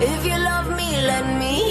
If you love me, let me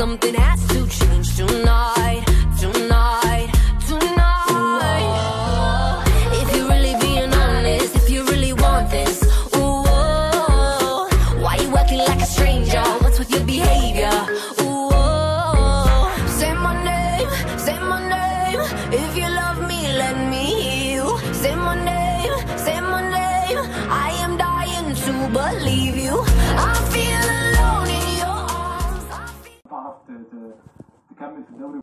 something has to change tonight, tonight, tonight. If you're really being honest, if you really want this, why you acting like a stranger? What's with your behavior? Say my name, say my name. If you love me, let me hear you. Say my name, say my name. I am dying to believe you after the, the cabinet for building